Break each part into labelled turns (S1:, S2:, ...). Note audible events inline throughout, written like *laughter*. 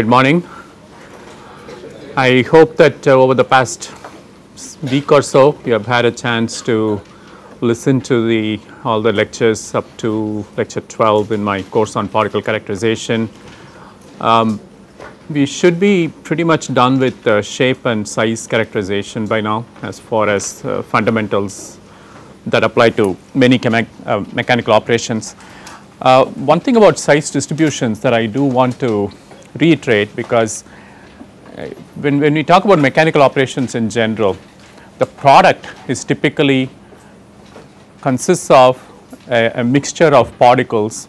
S1: Good morning. I hope that uh, over the past week or so you have had a chance to listen to the all the lectures up to lecture 12 in my course on particle characterization. Um, we should be pretty much done with uh, shape and size characterization by now as far as uh, fundamentals that apply to many uh, mechanical operations. Uh, one thing about size distributions that I do want to reiterate because uh, when, when we talk about mechanical operations in general, the product is typically consists of a, a, mixture of particles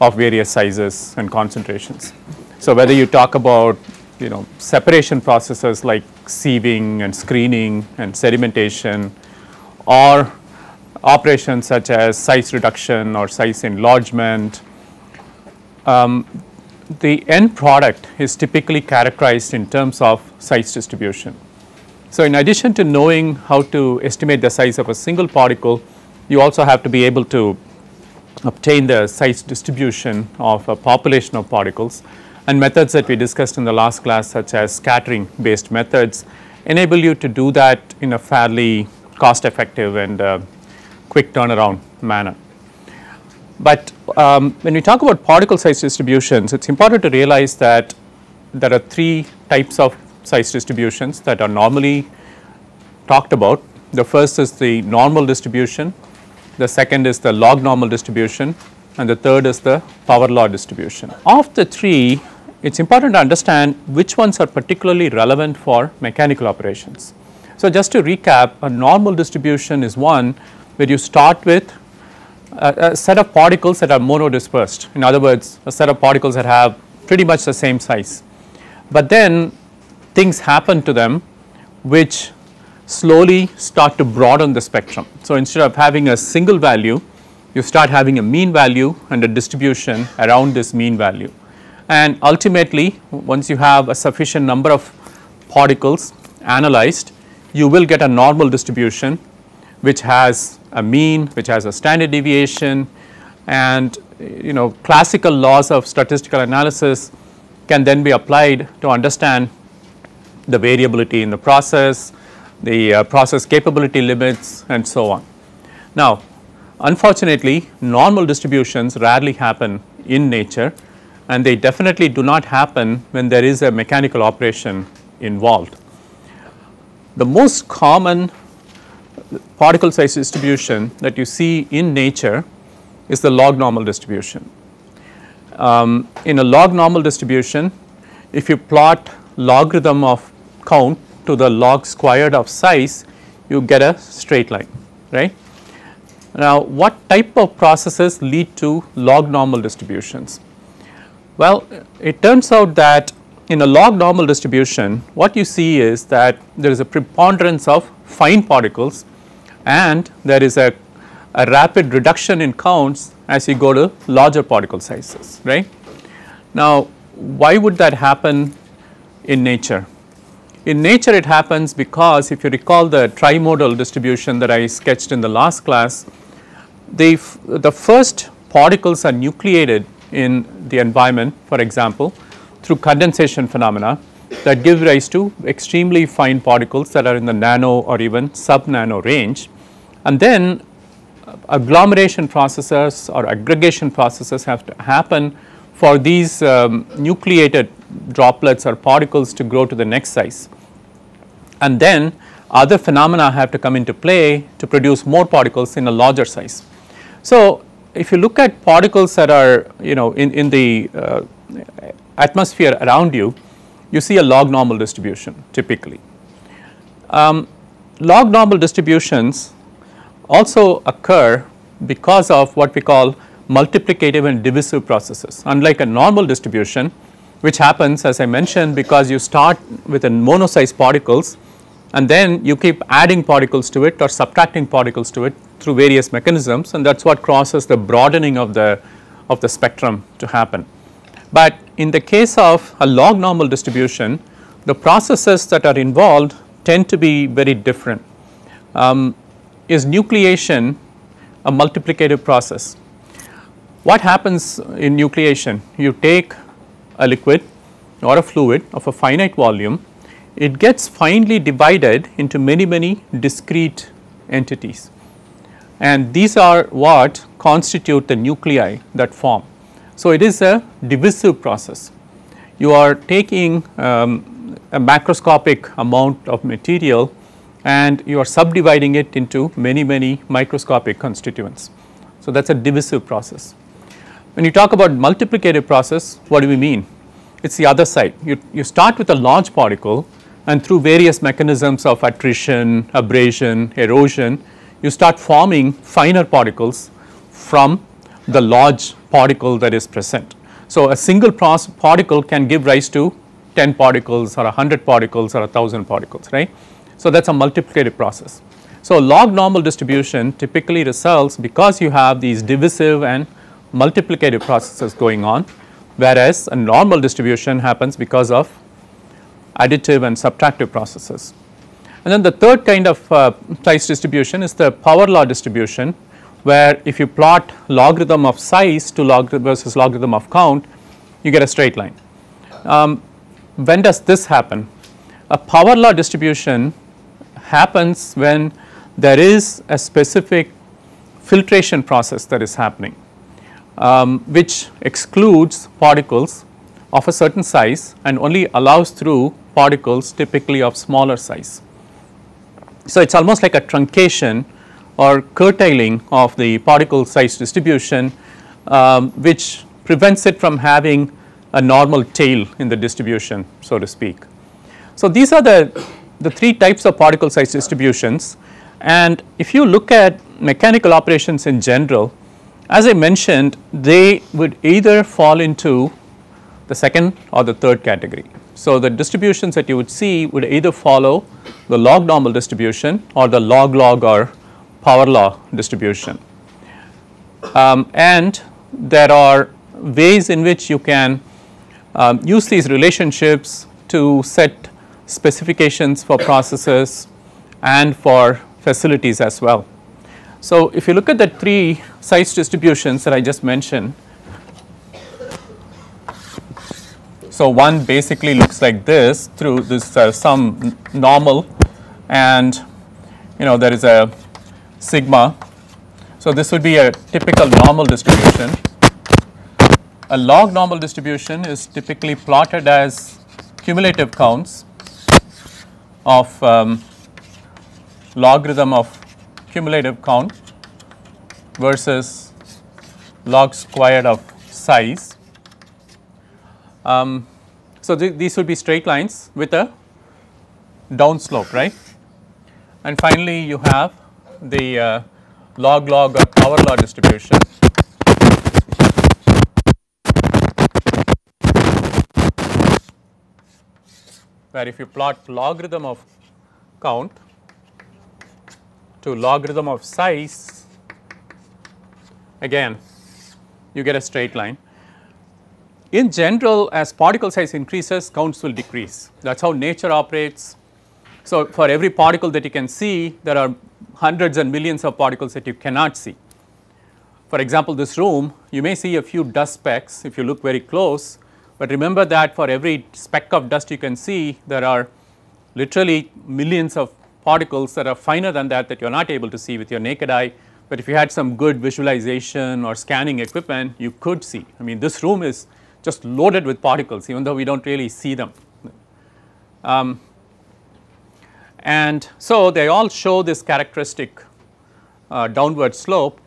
S1: of various sizes and concentrations. So, whether you talk about you know separation processes like sieving and screening and sedimentation or operations such as size reduction or size enlargement, um, the end product is typically characterized in terms of size distribution. So, in addition to knowing how to estimate the size of a single particle, you also have to be able to obtain the size distribution of a population of particles and methods that we discussed in the last class such as scattering based methods enable you to do that in a fairly cost effective and uh, quick turnaround manner. But um, when we talk about particle size distributions, it is important to realize that there are three types of size distributions that are normally talked about. The first is the normal distribution, the second is the log normal distribution and the third is the power law distribution. Of the three, it is important to understand which ones are particularly relevant for mechanical operations. So, just to recap a normal distribution is one where you start with a, set of particles that are monodispersed. In other words, a set of particles that have pretty much the same size. But then things happen to them which slowly start to broaden the spectrum. So, instead of having a single value, you start having a mean value and a distribution around this mean value. And ultimately, once you have a sufficient number of particles analyzed, you will get a normal distribution which has a mean which has a standard deviation and you know classical laws of statistical analysis can then be applied to understand the variability in the process, the uh, process capability limits and so on. Now unfortunately normal distributions rarely happen in nature and they definitely do not happen when there is a mechanical operation involved. The most common particle size distribution that you see in nature is the log normal distribution. Um, in a log normal distribution, if you plot logarithm of count to the log squared of size, you get a straight line, right. Now, what type of processes lead to log normal distributions? Well, it turns out that in a log normal distribution, what you see is that there is a preponderance of fine particles and there is a, a rapid reduction in counts as you go to larger particle sizes, right. Now, why would that happen in nature? In nature it happens because if you recall the trimodal distribution that I sketched in the last class, the, the first particles are nucleated in the environment for example through condensation phenomena that give rise to extremely fine particles that are in the nano or even sub nano range. And then agglomeration processes or aggregation processes have to happen for these um, nucleated droplets or particles to grow to the next size. And then other phenomena have to come into play to produce more particles in a larger size. So, if you look at particles that are you know in, in the uh, atmosphere around you, you see a log normal distribution typically. Um, log normal distributions also occur because of what we call multiplicative and divisive processes unlike a normal distribution which happens as I mentioned because you start with a monosized particles and then you keep adding particles to it or subtracting particles to it through various mechanisms and that is what causes the broadening of the of the spectrum to happen. But in the case of a log normal distribution, the processes that are involved tend to be very different. Um, is nucleation a multiplicative process? What happens in nucleation? You take a liquid or a fluid of a finite volume, it gets finely divided into many many discrete entities and these are what constitute the nuclei that form. So, it is a divisive process. You are taking um, a macroscopic amount of material and you are subdividing it into many many microscopic constituents. So, that is a divisive process. When you talk about multiplicative process what do we mean? It is the other side you, you start with a large particle and through various mechanisms of attrition, abrasion, erosion you start forming finer particles from the large particle that is present. So, a single particle can give rise to 10 particles or 100 particles or 1000 particles right. So, that is a multiplicative process. So, log normal distribution typically results because you have these divisive and multiplicative processes going on whereas a normal distribution happens because of additive and subtractive processes. And then the third kind of uh, size distribution is the power law distribution where if you plot logarithm of size to log versus logarithm of count you get a straight line. Um, when does this happen? A power law distribution happens when there is a specific filtration process that is happening um, which excludes particles of a certain size and only allows through particles typically of smaller size. So, it is almost like a truncation or curtailing of the particle size distribution um, which prevents it from having a normal tail in the distribution so to speak. So, these are the, the three types of particle size distributions and if you look at mechanical operations in general as I mentioned they would either fall into the second or the third category. So, the distributions that you would see would either follow the log normal distribution or the log log or power law distribution. Um, and there are ways in which you can um, use these relationships to set specifications for processes and for facilities as well. So, if you look at the three size distributions that I just mentioned, So, one basically looks like this through this uh, some normal and you know there is a sigma. So, this would be a typical normal distribution. A log normal distribution is typically plotted as cumulative counts of um, logarithm of cumulative count versus log squared of size. Um, so, th these would be straight lines with a down slope right and finally you have the uh, log log or power law distribution. Where if you plot logarithm of count to logarithm of size again you get a straight line. In general as particle size increases counts will decrease that is how nature operates. So, for every particle that you can see there are hundreds and millions of particles that you cannot see. For example, this room you may see a few dust specks if you look very close, but remember that for every speck of dust you can see there are literally millions of particles that are finer than that that you are not able to see with your naked eye, but if you had some good visualization or scanning equipment you could see. I mean this room is just loaded with particles even though we do not really see them. Um, and so they all show this characteristic uh, downward slope,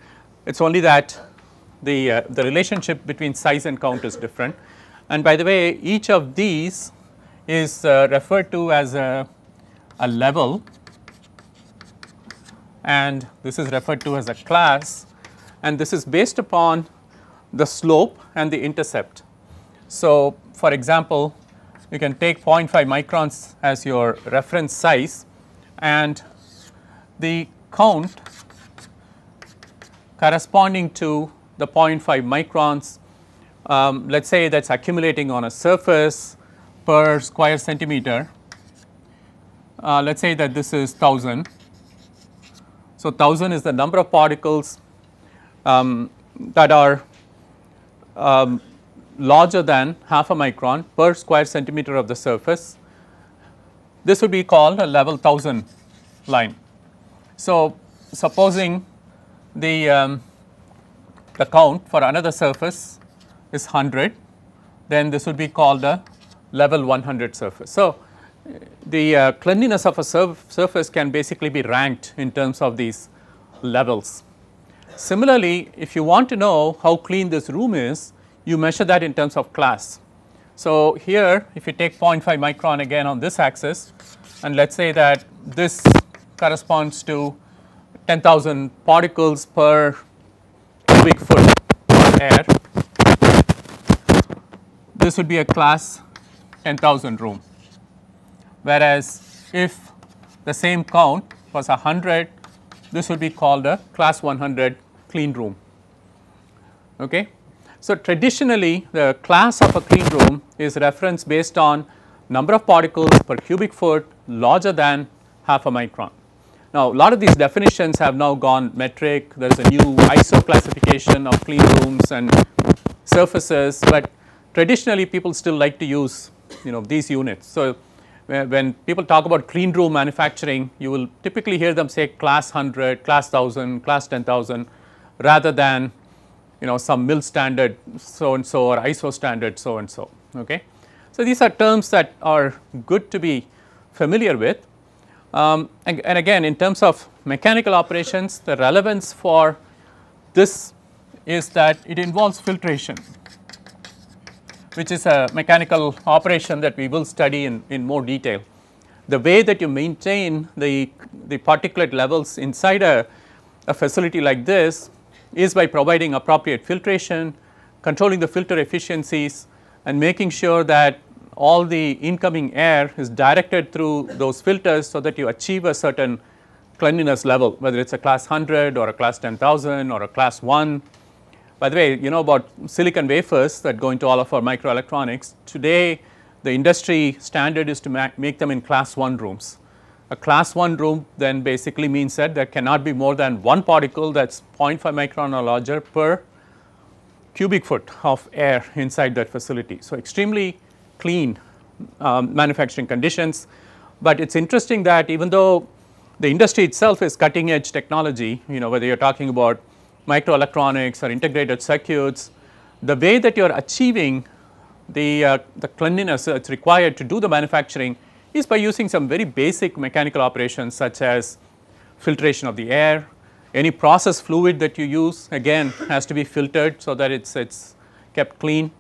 S1: it is only that the, uh, the relationship between size and count is different. And by the way each of these is uh, referred to as a, a level. And this is referred to as a class. And this is based upon the slope and the intercept. So, for example, you can take 0.5 microns as your reference size. And the count corresponding to the 0.5 microns um, let us say that is accumulating on a surface per square centimeter. Uh, let us say that this is 1000. So, 1000 is the number of particles um, that are um, larger than half a micron per square centimeter of the surface. This would be called a level 1000 line. So, supposing the, um, the count for another surface is 100, then this would be called a level 100 surface. So, the uh, cleanliness of a surf surface can basically be ranked in terms of these levels. Similarly, if you want to know how clean this room is, you measure that in terms of class. So, here if you take 0.5 micron again on this axis and let us say that this corresponds to 10,000 particles per cubic foot of air, this would be a class 10,000 room. Whereas, if the same count was 100, this would be called a class 100 clean room. Okay. So, traditionally the class of a clean room is referenced based on number of particles per cubic foot larger than half a micron. Now, a lot of these definitions have now gone metric, there is a new ISO classification of clean rooms and surfaces, but traditionally people still like to use you know these units. So, when people talk about clean room manufacturing, you will typically hear them say class 100, class 1000, class 10,000 rather than you know some mil standard so and so or ISO standard so and so. Okay. So, these are terms that are good to be familiar with um, and, and, again in terms of mechanical operations the relevance for this is that it involves filtration which is a mechanical operation that we will study in, in more detail. The way that you maintain the, the particulate levels inside a, a facility like this is by providing appropriate filtration, controlling the filter efficiencies and making sure that all the incoming air is directed through those filters so that you achieve a certain cleanliness level whether it is a class 100 or a class 10,000 or a class 1. By the way you know about silicon wafers that go into all of our microelectronics today the industry standard is to make them in class 1 rooms. A class 1 room then basically means that there cannot be more than one particle that is 0.5 micron or larger per cubic foot of air inside that facility. So, extremely clean um, manufacturing conditions, but it is interesting that even though the industry itself is cutting edge technology, you know whether you are talking about microelectronics or integrated circuits, the way that you are achieving the, uh, the cleanliness that is required to do the manufacturing is by using some very basic mechanical operations such as filtration of the air, any process fluid that you use again has to be filtered so that it's it's kept clean.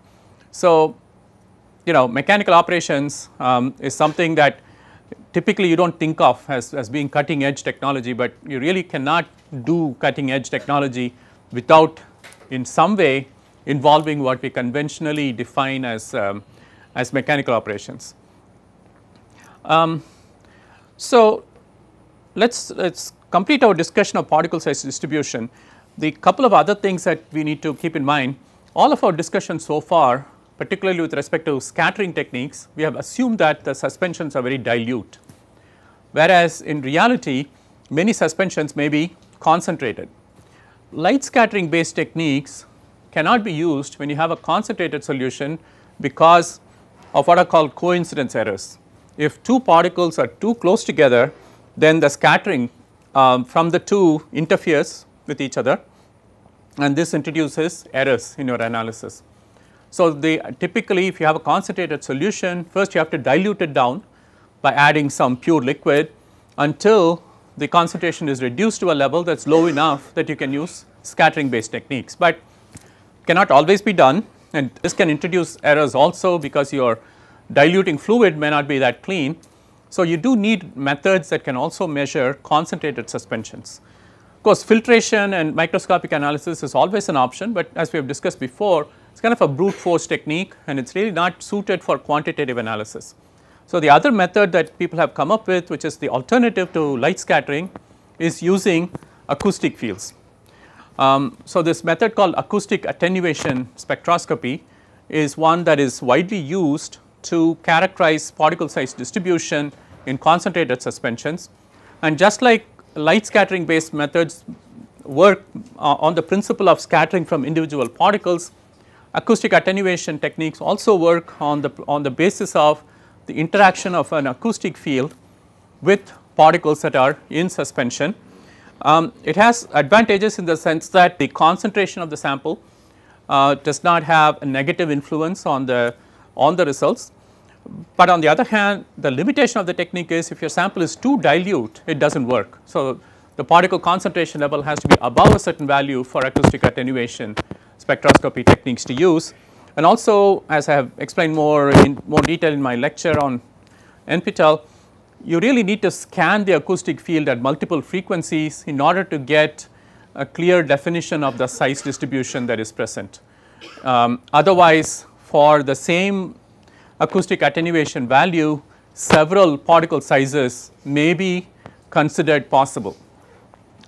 S1: So, you know mechanical operations um, is something that typically you do not think of as, as being cutting edge technology, but you really cannot do cutting edge technology without in some way involving what we conventionally define as, um, as mechanical operations. Um, so, let us let us complete our discussion of particle size distribution. The couple of other things that we need to keep in mind, all of our discussion so far particularly with respect to scattering techniques, we have assumed that the suspensions are very dilute, whereas in reality many suspensions may be concentrated. Light scattering based techniques cannot be used when you have a concentrated solution because of what are called coincidence errors. If two particles are too close together, then the scattering um, from the two interferes with each other and this introduces errors in your analysis. So, the typically if you have a concentrated solution first you have to dilute it down by adding some pure liquid until the concentration is reduced to a level that is low enough that you can use scattering based techniques, but cannot always be done and this can introduce errors also because your diluting fluid may not be that clean. So, you do need methods that can also measure concentrated suspensions. Of course, filtration and microscopic analysis is always an option, but as we have discussed before it is kind of a brute force technique and it is really not suited for quantitative analysis. So, the other method that people have come up with which is the alternative to light scattering is using acoustic fields. Um, so, this method called acoustic attenuation spectroscopy is one that is widely used to characterize particle size distribution in concentrated suspensions and just like light scattering based methods work uh, on the principle of scattering from individual particles acoustic attenuation techniques also work on the on the basis of the interaction of an acoustic field with particles that are in suspension. Um, it has advantages in the sense that the concentration of the sample uh, does not have a negative influence on the on the results. But on the other hand the limitation of the technique is if your sample is too dilute it does not work. So, the particle concentration level has to be above a certain value for acoustic attenuation spectroscopy techniques to use. And also as I have explained more in more detail in my lecture on NPTEL, you really need to scan the acoustic field at multiple frequencies in order to get a clear definition of the size distribution that is present. Um, otherwise for the same acoustic attenuation value several particle sizes may be considered possible.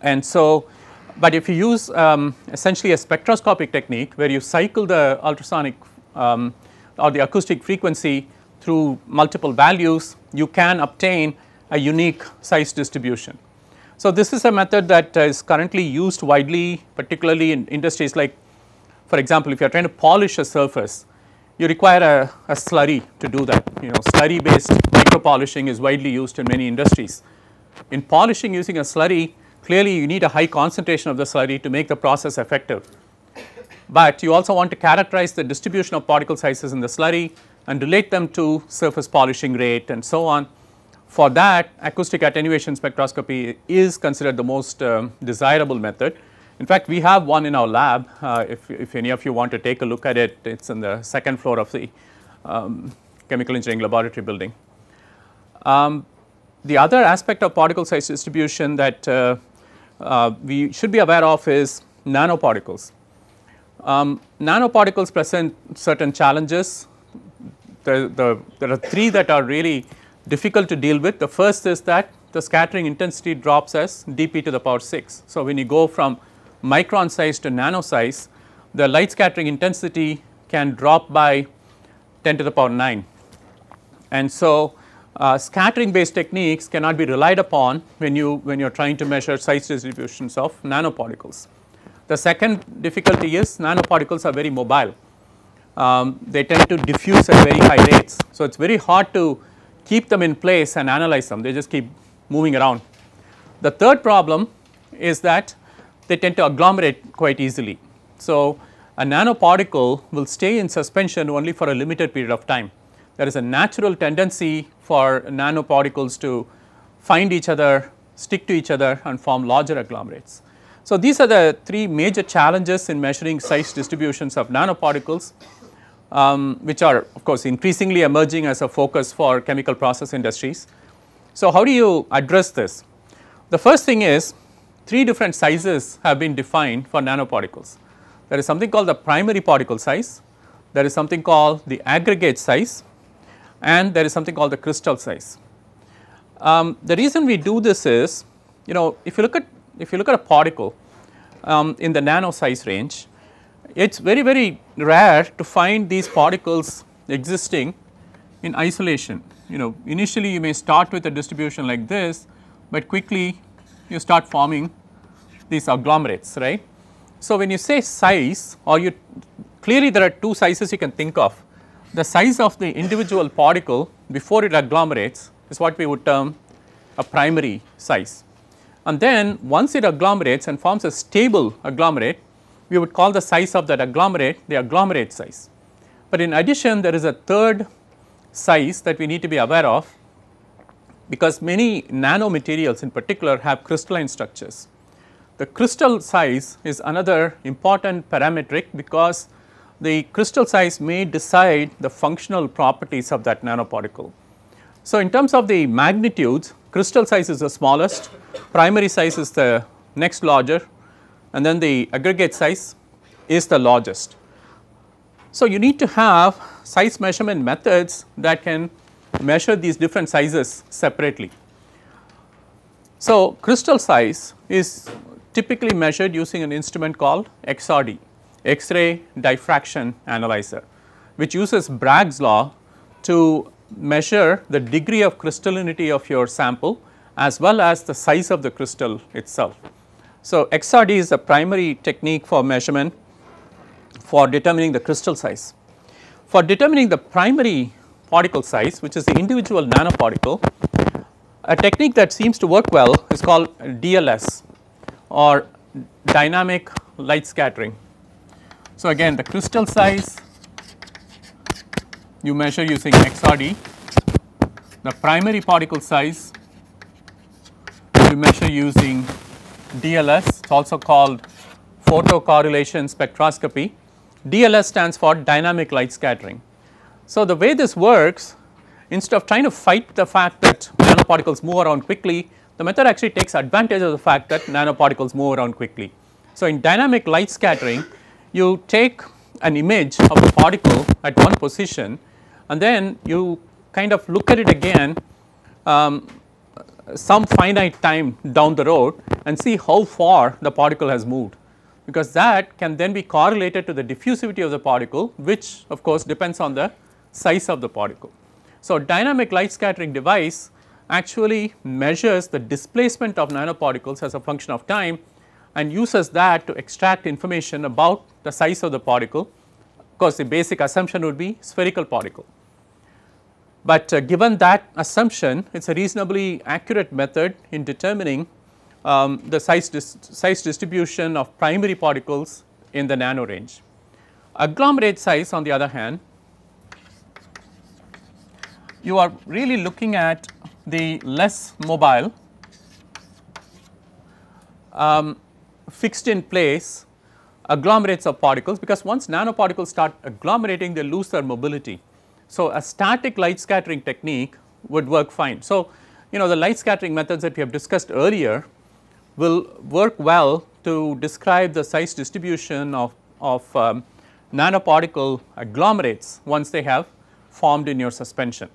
S1: And so, but if you use um, essentially a spectroscopic technique where you cycle the ultrasonic um, or the acoustic frequency through multiple values, you can obtain a unique size distribution. So, this is a method that is currently used widely particularly in industries like for example, if you are trying to polish a surface, you require a, a slurry to do that. You know slurry based micro polishing is widely used in many industries. In polishing using a slurry, clearly you need a high concentration of the slurry to make the process effective. But you also want to characterize the distribution of particle sizes in the slurry and relate them to surface polishing rate and so on. For that acoustic attenuation spectroscopy is considered the most um, desirable method. In fact, we have one in our lab uh, if, if any of you want to take a look at it, it is in the second floor of the um, chemical engineering laboratory building. Um, the other aspect of particle size distribution that uh, we should be aware of is nanoparticles. Um, nanoparticles present certain challenges. The, there are three that are really difficult to deal with. The first is that the scattering intensity drops as dp to the power 6. So, when you go from micron size to nano size, the light scattering intensity can drop by 10 to the power 9. And so, uh, scattering based techniques cannot be relied upon when you when you are trying to measure size distributions of nanoparticles. The second difficulty is nanoparticles are very mobile. Um, they tend to diffuse at very high rates. So, it is very hard to keep them in place and analyze them, they just keep moving around. The third problem is that they tend to agglomerate quite easily. So, a nanoparticle will stay in suspension only for a limited period of time. There is a natural tendency for nanoparticles to find each other, stick to each other and form larger agglomerates. So, these are the three major challenges in measuring size distributions of nanoparticles um, which are of course increasingly emerging as a focus for chemical process industries. So, how do you address this? The first thing is three different sizes have been defined for nanoparticles. There is something called the primary particle size, there is something called the aggregate size and there is something called the crystal size. Um, the reason we do this is you know if you look at if you look at a particle um, in the nano size range it is very very rare to find these particles existing in isolation you know initially you may start with a distribution like this but quickly you start forming these agglomerates right. So, when you say size or you clearly there are two sizes you can think of the size of the individual particle before it agglomerates is what we would term a primary size. And then once it agglomerates and forms a stable agglomerate we would call the size of that agglomerate the agglomerate size. But in addition there is a third size that we need to be aware of because many nanomaterials in particular have crystalline structures. The crystal size is another important parametric because the crystal size may decide the functional properties of that nanoparticle. So, in terms of the magnitudes crystal size is the smallest, primary size is the next larger and then the aggregate size is the largest. So, you need to have size measurement methods that can measure these different sizes separately. So, crystal size is typically measured using an instrument called XRD, X-ray diffraction analyzer, which uses Bragg's law to measure the degree of crystallinity of your sample as well as the size of the crystal itself. So, XRD is the primary technique for measurement for determining the crystal size. For determining the primary particle size which is the individual nanoparticle, a technique that seems to work well is called DLS or dynamic light scattering. So, again the crystal size you measure using XRD, the primary particle size you measure using DLS, it is also called photocorrelation spectroscopy. DLS stands for dynamic light scattering. So, the way this works instead of trying to fight the fact that nanoparticles move around quickly, the method actually takes advantage of the fact that nanoparticles move around quickly. So, in dynamic light scattering, you take an image of the particle at one position and then you kind of look at it again um, some finite time down the road and see how far the particle has moved because that can then be correlated to the diffusivity of the particle which of course depends on the size of the particle. So, dynamic light scattering device actually measures the displacement of nanoparticles as a function of time and uses that to extract information about the size of the particle. Of course, the basic assumption would be spherical particle. But uh, given that assumption, it is a reasonably accurate method in determining um, the size, dis size distribution of primary particles in the nano range. Agglomerate size on the other hand, you are really looking at the less mobile um, fixed in place agglomerates of particles because once nanoparticles start agglomerating they lose their mobility. So, a static light scattering technique would work fine. So, you know the light scattering methods that we have discussed earlier will work well to describe the size distribution of, of um, nanoparticle agglomerates once they have formed in your suspension.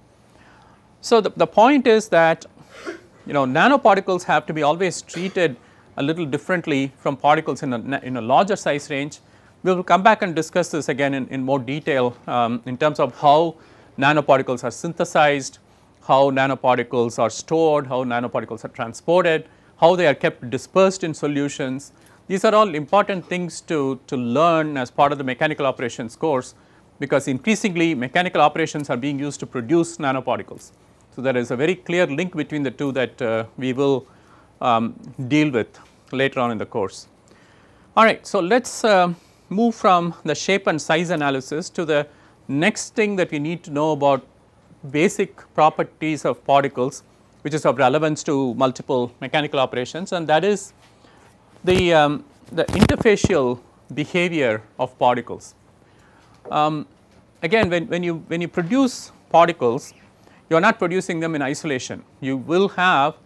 S1: So, the, the point is that you know nanoparticles have to be always treated a little differently from particles in a, in a larger size range we will come back and discuss this again in, in more detail um, in terms of how nanoparticles are synthesized, how nanoparticles are stored, how nanoparticles are transported, how they are kept dispersed in solutions. These are all important things to, to learn as part of the mechanical operations course because increasingly mechanical operations are being used to produce nanoparticles. So, there is a very clear link between the two that uh, we will um, deal with later on in the course. All right, so let us uh, move from the shape and size analysis to the next thing that we need to know about basic properties of particles which is of relevance to multiple mechanical operations and that is the, um, the interfacial behavior of particles. Um, again when, when you when you produce particles you are not producing them in isolation you will have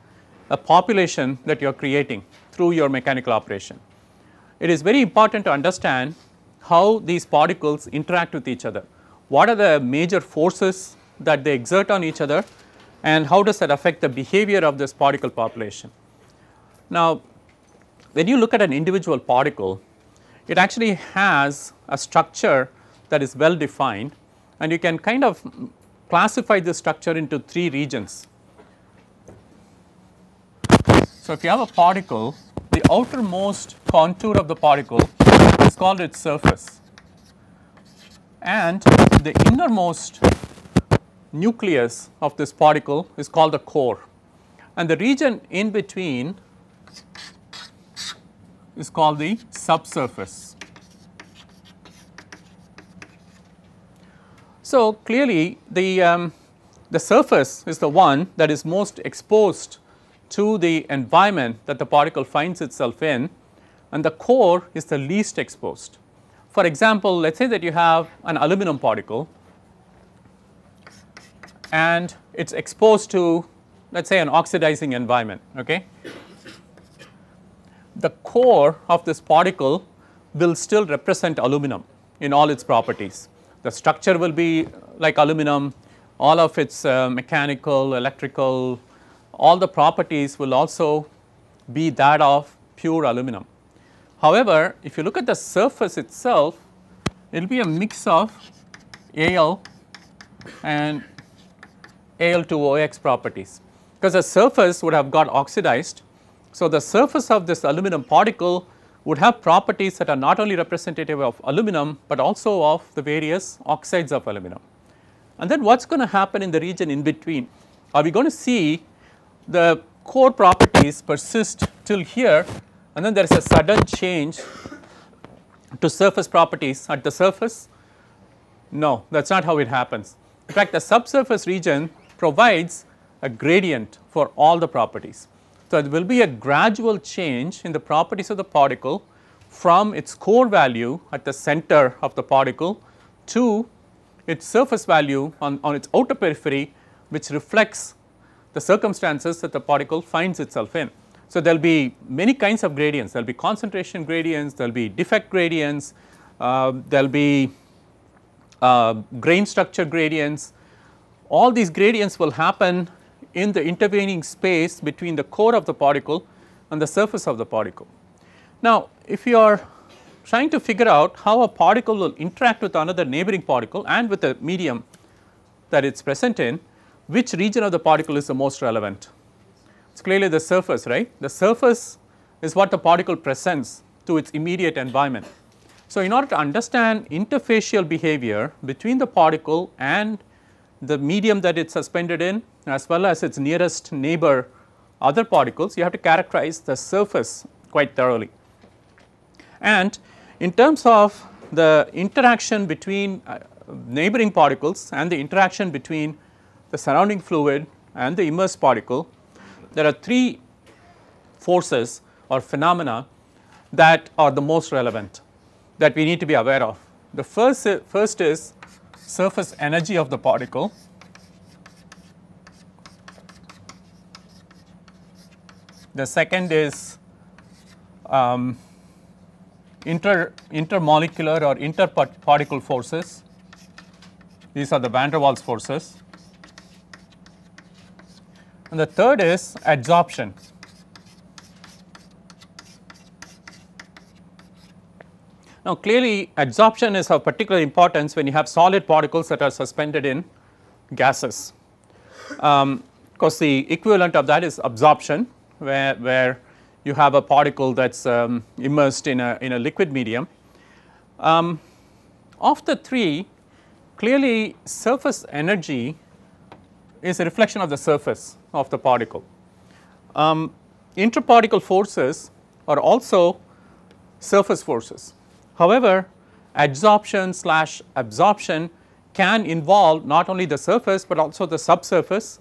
S1: a population that you are creating through your mechanical operation it is very important to understand how these particles interact with each other. What are the major forces that they exert on each other and how does that affect the behavior of this particle population. Now, when you look at an individual particle, it actually has a structure that is well defined and you can kind of classify this structure into three regions. So, if you have a particle the outermost contour of the particle is called its surface and the innermost nucleus of this particle is called the core and the region in between is called the subsurface. So, clearly the, um, the surface is the one that is most exposed to the environment that the particle finds itself in and the core is the least exposed. For example, let us say that you have an aluminum particle and it is exposed to let us say an oxidizing environment. Okay? The core of this particle will still represent aluminum in all its properties. The structure will be like aluminum, all of its uh, mechanical, electrical, all the properties will also be that of pure aluminum. However, if you look at the surface itself, it will be a mix of Al and Al2OX properties because the surface would have got oxidized. So, the surface of this aluminum particle would have properties that are not only representative of aluminum, but also of the various oxides of aluminum. And then what is going to happen in the region in between? Are we going to see the core properties persist till here and then there is a sudden change to surface properties at the surface? No, that is not how it happens. In fact, the subsurface region provides a gradient for all the properties. So, there will be a gradual change in the properties of the particle from its core value at the center of the particle to its surface value on, on its outer periphery which reflects the circumstances that the particle finds itself in. So, there will be many kinds of gradients, there will be concentration gradients, there will be defect gradients, uh, there will be uh, grain structure gradients. All these gradients will happen in the intervening space between the core of the particle and the surface of the particle. Now, if you are trying to figure out how a particle will interact with another neighboring particle and with the medium that it is present in, which region of the particle is the most relevant? It is clearly the surface, right. The surface is what the particle presents to its immediate environment. So, in order to understand interfacial behavior between the particle and the medium that it is suspended in as well as its nearest neighbor other particles, you have to characterize the surface quite thoroughly. And in terms of the interaction between uh, neighboring particles and the interaction between the surrounding fluid and the immersed particle, there are three forces or phenomena that are the most relevant that we need to be aware of. The first, first is surface energy of the particle. The second is um, inter intermolecular or interparticle forces. These are the van der Waals forces. And the third is adsorption. Now, clearly adsorption is of particular importance when you have solid particles that are suspended in gases. Um, of course, the equivalent of that is absorption where, where you have a particle that is um, immersed in a, in a liquid medium. Um, of the three, clearly surface energy is a reflection of the surface of the particle. Um, interparticle forces are also surface forces. However, adsorption slash absorption can involve not only the surface, but also the subsurface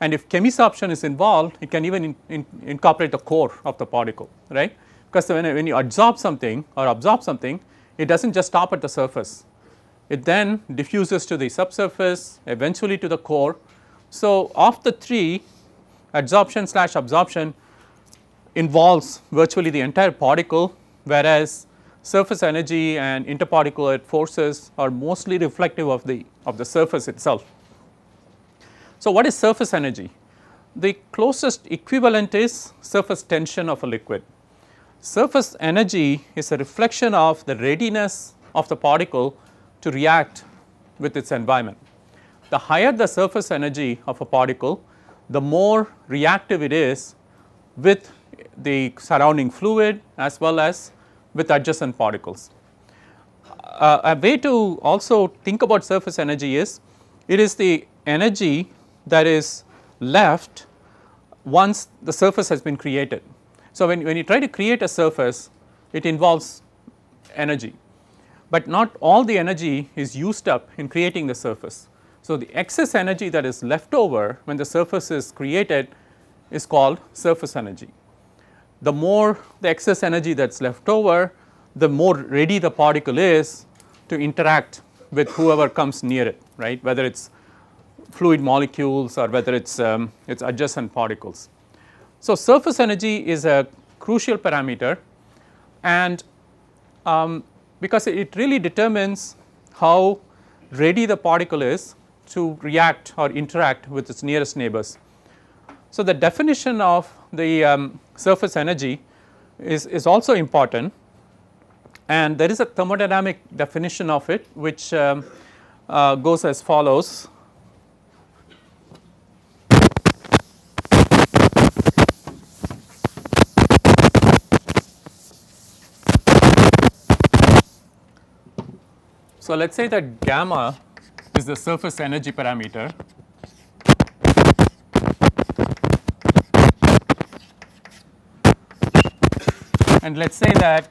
S1: and if chemisorption is involved it can even in, in, incorporate the core of the particle right because when, when you adsorb something or absorb something it does not just stop at the surface it then diffuses to the subsurface eventually to the core. So, of the three adsorption slash absorption involves virtually the entire particle whereas surface energy and interparticular forces are mostly reflective of the of the surface itself. So, what is surface energy? The closest equivalent is surface tension of a liquid. Surface energy is a reflection of the readiness of the particle to react with its environment. The higher the surface energy of a particle, the more reactive it is with the surrounding fluid as well as with adjacent particles. Uh, a way to also think about surface energy is it is the energy that is left once the surface has been created. So, when, when you try to create a surface it involves energy, but not all the energy is used up in creating the surface. So, the excess energy that is left over when the surface is created is called surface energy the more the excess energy that is left over, the more ready the particle is to interact with whoever comes near it, right, whether it is fluid molecules or whether it is um, its adjacent particles. So, surface energy is a crucial parameter and um, because it really determines how ready the particle is to react or interact with its nearest neighbors. So, the definition of the um, surface energy is, is also important and there is a thermodynamic definition of it which um, uh, goes as follows. So, let us say that gamma is the surface energy parameter and let us say that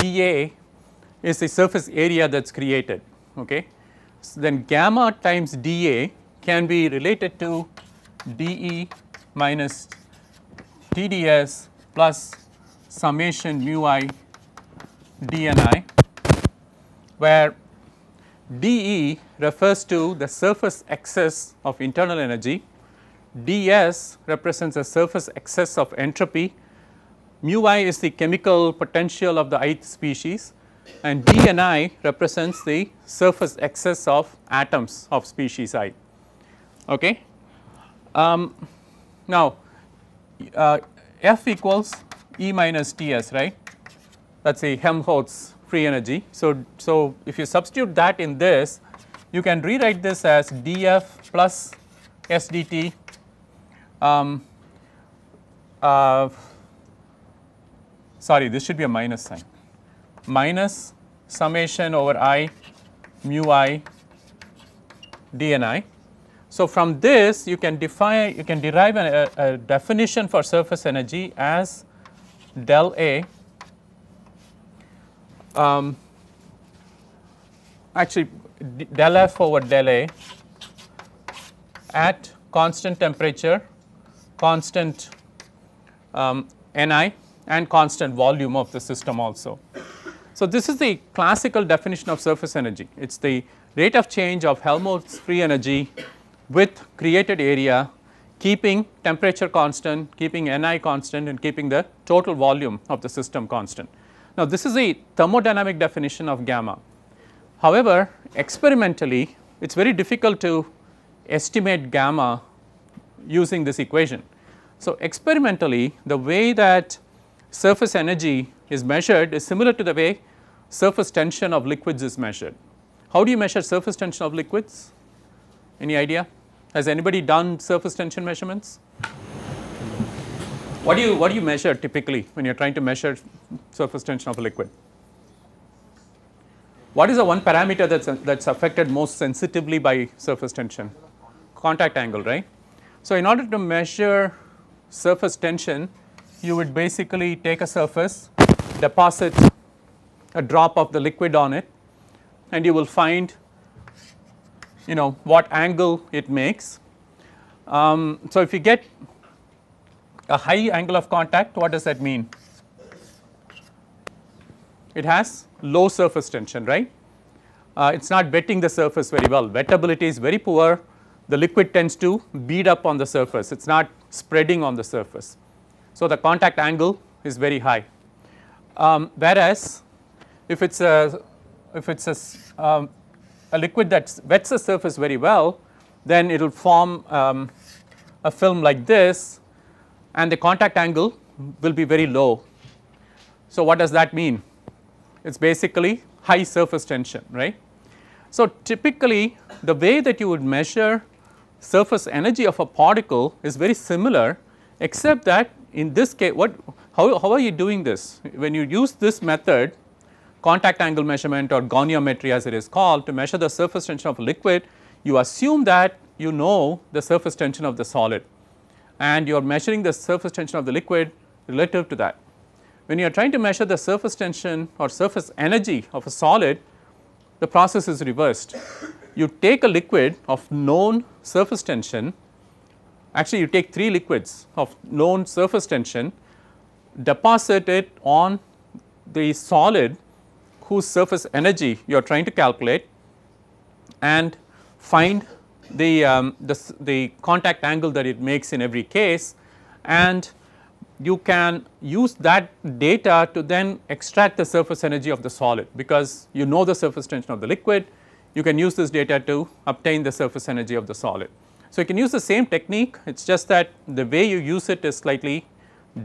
S1: dA is the surface area that is created. Okay. So, then gamma times dA can be related to dE minus TdS plus summation mu i dNi where dE refers to the surface excess of internal energy, ds represents the surface excess of entropy, mu i is the chemical potential of the ith species and dNi represents the surface excess of atoms of species i. Okay. Um, now, uh, F equals E minus Ts right that is a Helmholtz free energy. So, so if you substitute that in this you can rewrite this as df plus sdt um, uh, sorry this should be a minus sign minus summation over i mu i dni. So, from this you can define you can derive a, a definition for surface energy as del A um, actually del F over del A at constant temperature, constant um, Ni and constant volume of the system also. So, this is the classical definition of surface energy. It is the rate of change of Helmholtz free energy with created area keeping temperature constant, keeping Ni constant and keeping the total volume of the system constant. Now, this is a thermodynamic definition of gamma. However, experimentally it is very difficult to estimate gamma using this equation. So, experimentally the way that surface energy is measured is similar to the way surface tension of liquids is measured. How do you measure surface tension of liquids? Any idea? Has anybody done surface tension measurements? What do you what do you measure typically when you are trying to measure surface tension of a liquid? What is the one parameter that's that's affected most sensitively by surface tension? Contact angle, right? So, in order to measure surface tension, you would basically take a surface, deposit a drop of the liquid on it and you will find you know what angle it makes. Um, so, if you get a high angle of contact what does that mean? It has low surface tension right. Uh, it is not wetting the surface very well, wettability is very poor, the liquid tends to bead up on the surface, it is not spreading on the surface. So, the contact angle is very high. Um, whereas, if it is a if it is a, um, a liquid that wets the surface very well, then it will form um, a film like this and the contact angle will be very low. So, what does that mean? It is basically high surface tension right. So, typically the way that you would measure surface energy of a particle is very similar except that in this case what how, how are you doing this when you use this method contact angle measurement or goniometry as it is called to measure the surface tension of a liquid you assume that you know the surface tension of the solid and you are measuring the surface tension of the liquid relative to that. When you are trying to measure the surface tension or surface energy of a solid, the process is reversed. You take a liquid of known surface tension, actually you take 3 liquids of known surface tension, deposit it on the solid whose surface energy you are trying to calculate and find the, um, the, the contact angle that it makes in every case and you can use that data to then extract the surface energy of the solid because you know the surface tension of the liquid you can use this data to obtain the surface energy of the solid. So, you can use the same technique it is just that the way you use it is slightly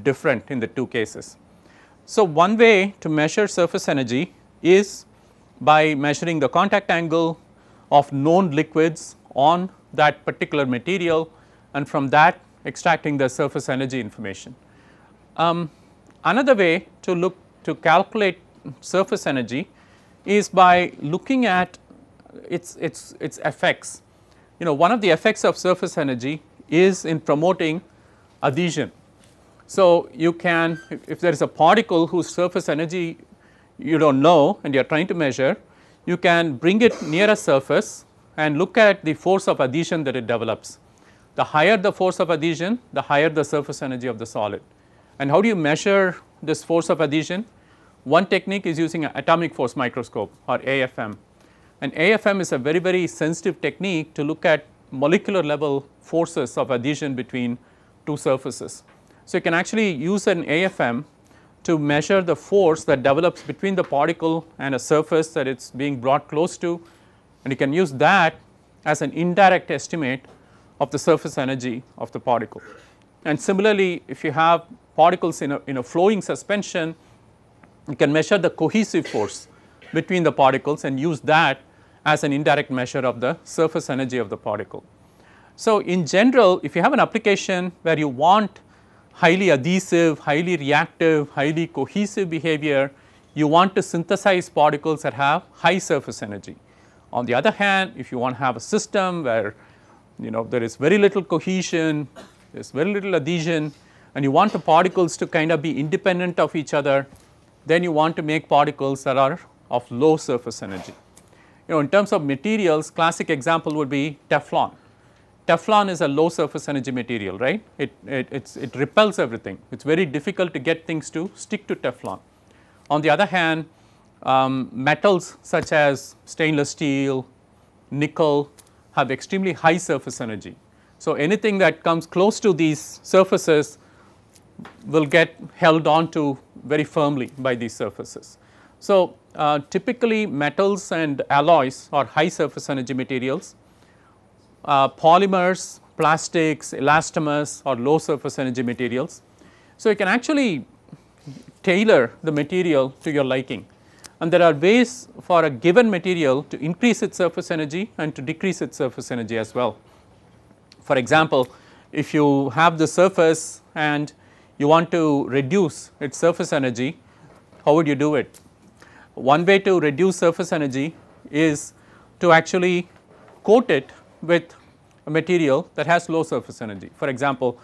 S1: different in the two cases. So, one way to measure surface energy is by measuring the contact angle of known liquids on that particular material and from that extracting the surface energy information. Um, another way to look to calculate surface energy is by looking at its, its, its effects. You know one of the effects of surface energy is in promoting adhesion. So, you can if, there is a particle whose surface energy you do not know and you are trying to measure, you can bring it near a surface and look at the force of adhesion that it develops. The higher the force of adhesion, the higher the surface energy of the solid. And how do you measure this force of adhesion? One technique is using an atomic force microscope or AFM. And AFM is a very, very sensitive technique to look at molecular level forces of adhesion between two surfaces. So, you can actually use an AFM to measure the force that develops between the particle and a surface that it is being brought close to and you can use that as an indirect estimate of the surface energy of the particle. And similarly, if you have particles in a, in a flowing suspension, you can measure the cohesive force between the particles and use that as an indirect measure of the surface energy of the particle. So, in general if you have an application where you want highly adhesive, highly reactive, highly cohesive behavior, you want to synthesize particles that have high surface energy. On the other hand, if you want to have a system where you know there is very little cohesion, there is very little adhesion and you want the particles to kind of be independent of each other, then you want to make particles that are of low surface energy. You know in terms of materials classic example would be Teflon. Teflon is a low surface energy material, right? It, it, it repels everything. It is very difficult to get things to stick to Teflon. On the other hand, um, metals such as stainless steel, nickel have extremely high surface energy. So, anything that comes close to these surfaces will get held on to very firmly by these surfaces. So, uh, typically metals and alloys are high surface energy materials uh, polymers, plastics, elastomers or low surface energy materials. So, you can actually tailor the material to your liking and there are ways for a given material to increase its surface energy and to decrease its surface energy as well. For example, if you have the surface and you want to reduce its surface energy, how would you do it? One way to reduce surface energy is to actually coat it with a material that has low surface energy. For example,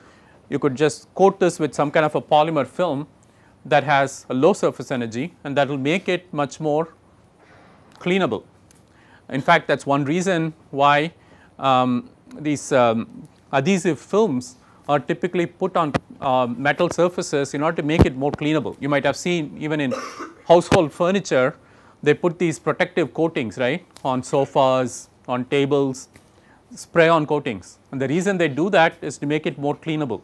S1: you could just coat this with some kind of a polymer film that has a low surface energy and that will make it much more cleanable. In fact, that is one reason why um, these um, adhesive films are typically put on uh, metal surfaces in order to make it more cleanable. You might have seen even in *coughs* household furniture, they put these protective coatings right on sofas, on tables, spray on coatings and the reason they do that is to make it more cleanable.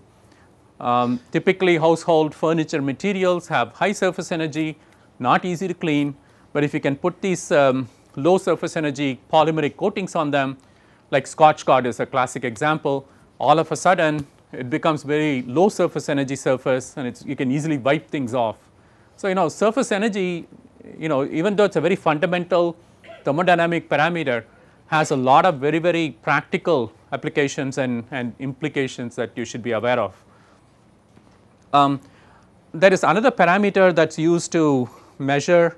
S1: Um, typically household furniture materials have high surface energy, not easy to clean, but if you can put these um, low surface energy polymeric coatings on them like Scotch Scotchgard is a classic example, all of a sudden it becomes very low surface energy surface and you can easily wipe things off. So, you know surface energy you know even though it is a very fundamental thermodynamic parameter has a lot of very, very practical applications and, and implications that you should be aware of. Um, there is another parameter that is used to measure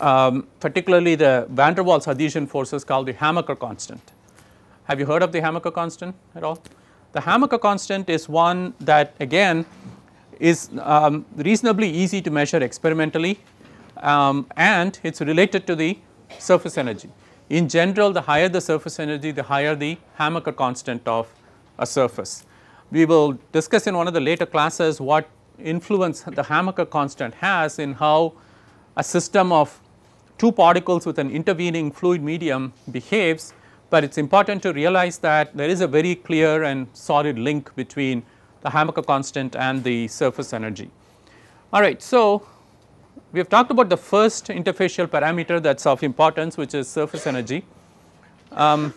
S1: um, particularly the van der Waals adhesion forces called the Hamaker constant. Have you heard of the Hamaker constant at all? The Hamaker constant is one that again is um, reasonably easy to measure experimentally um, and it is related to the surface energy. In general, the higher the surface energy, the higher the Hamaker constant of a surface. We will discuss in one of the later classes what influence the Hamaker constant has in how a system of two particles with an intervening fluid medium behaves, but it is important to realize that there is a very clear and solid link between the Hamaker constant and the surface energy. All right, so we have talked about the first interfacial parameter that is of importance which is surface energy. Um,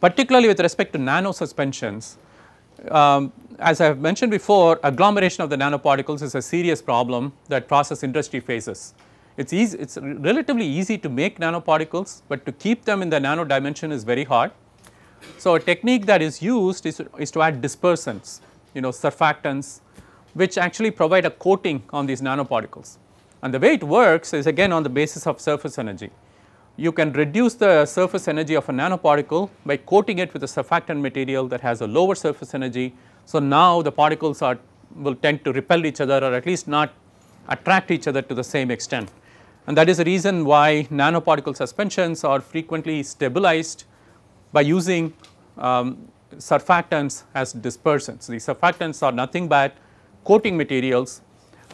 S1: particularly with respect to nano suspensions, um, as I have mentioned before agglomeration of the nanoparticles is a serious problem that process industry faces. It is easy, it is relatively easy to make nanoparticles, but to keep them in the nano dimension is very hard. So, a technique that is used is, is to add dispersants, you know surfactants which actually provide a coating on these nanoparticles. And the way it works is again on the basis of surface energy. You can reduce the surface energy of a nanoparticle by coating it with a surfactant material that has a lower surface energy. So, now the particles are will tend to repel each other or at least not attract each other to the same extent. And that is the reason why nanoparticle suspensions are frequently stabilized by using um, surfactants as dispersants. The surfactants are nothing but coating materials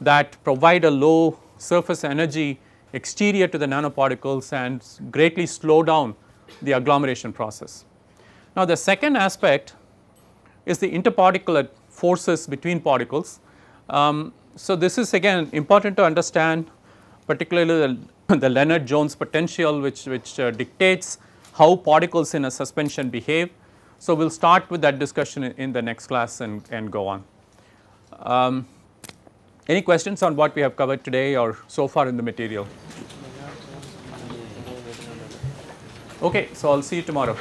S1: that provide a low surface energy exterior to the nanoparticles and greatly slow down the agglomeration process. Now, the second aspect is the interparticulate forces between particles. Um, so, this is again important to understand particularly the, *laughs* the Lennard Jones potential which, which uh, dictates how particles in a suspension behave. So, we will start with that discussion in, in, the next class and, and go on. Um, any questions on what we have covered today or so far in the material? Okay, so I'll see you tomorrow.